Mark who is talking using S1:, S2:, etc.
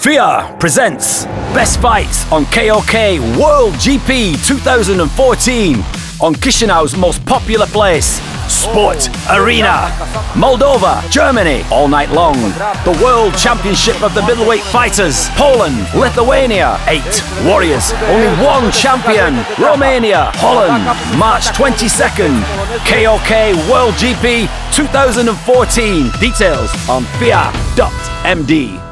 S1: FEA presents Best Fights on KOK World GP 2014 on Chisinau's most popular place, Sport Arena. Moldova, Germany, all night long. The World Championship of the Middleweight Fighters, Poland, Lithuania, eight warriors, only one champion, Romania, Holland, March 22nd. KOK World GP 2014. Details on FEA.md.